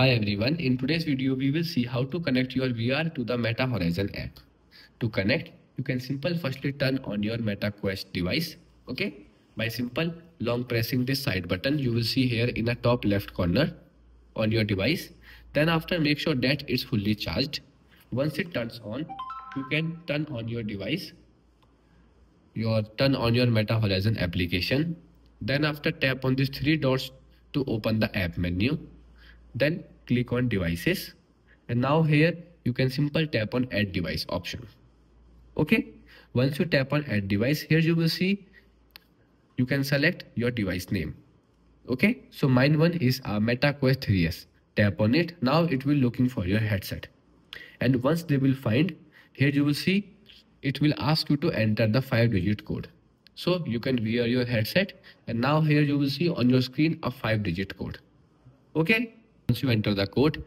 Hi everyone, in today's video we will see how to connect your VR to the Meta Horizon app. To connect, you can simple firstly turn on your Meta Quest device, okay? By simple long pressing this side button you will see here in the top left corner on your device. Then after make sure that it's fully charged. Once it turns on, you can turn on your device, your turn on your Meta Horizon application. Then after tap on these three dots to open the app menu then click on devices. And now here you can simple tap on add device option. Okay? Once you tap on add device here you will see you can select your device name. Okay? So mine one is a meta quest 3s tap on it. Now it will looking for your headset. And once they will find here you will see it will ask you to enter the five digit code. So you can wear your headset. And now here you will see on your screen a five digit code. Okay once you enter the code,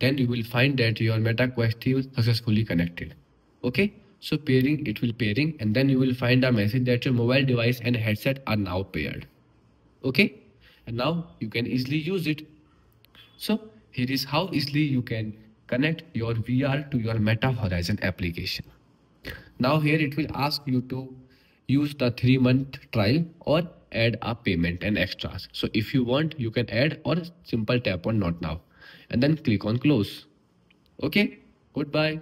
then you will find that your Meta Quest is successfully connected. Okay, so pairing, it will pairing and then you will find a message that your mobile device and headset are now paired. Okay, and now you can easily use it. So here is how easily you can connect your VR to your Meta Horizon application. Now here it will ask you to use the three month trial or add a payment and extras. So if you want, you can add or simple tap on not now and then click on close. Okay, goodbye.